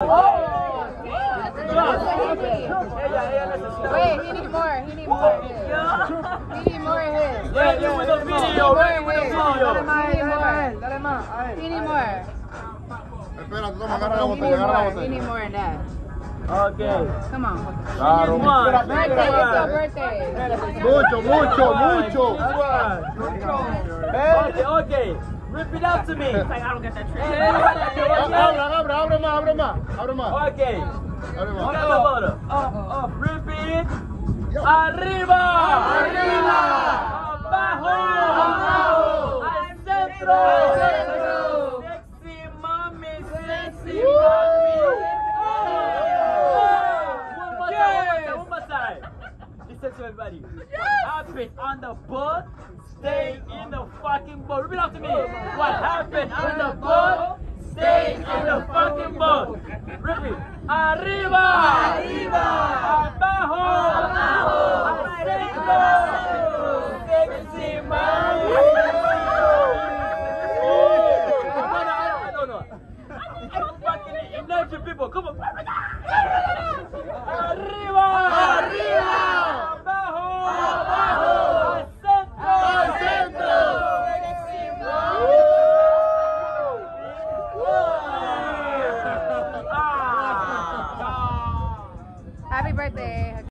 Wait, he need more. He need more. He need more his. Ready with the video, ready with the video. Dale más. He need more. Espera, toma, agarra la He botella, need agarra la more. He need more than that. Okay. Come on. Claro. One. Birthday. It's your birthday. Mucho, mucho, mucho. Okay, okay. Rip it up to me. I don't get that trick. Abre, abre, abre más, abre más, abre más. Okay. Abre Look más. at the bottle. Up, up. Rip it. Arriba. Arriba. Abajo. Abajo. Al centro. Sexy mommy. Sexy mommy. One more time. One more time. Listen to everybody. What happened on the boat? Stay in the fucking boat. Repeat after me. What happened on the boat? Stay on the fucking boat. Repeat. Arriba. Arriba. Abajo. Abajo. Aceito. I don't know. I don't fucking people. Come on. birthday.